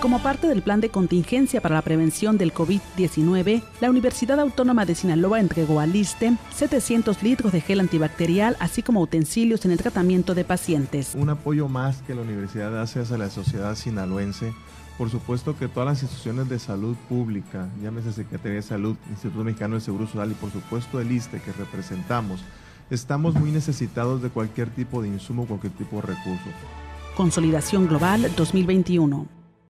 Como parte del plan de contingencia para la prevención del COVID-19, la Universidad Autónoma de Sinaloa entregó al ISTE 700 litros de gel antibacterial, así como utensilios en el tratamiento de pacientes. Un apoyo más que la universidad hace hacia la sociedad sinaloense. Por supuesto que todas las instituciones de salud pública, llámese Secretaría de Salud, Instituto Mexicano de Seguro Social y por supuesto el ISTE que representamos, estamos muy necesitados de cualquier tipo de insumo, cualquier tipo de recurso. Consolidación Global 2021.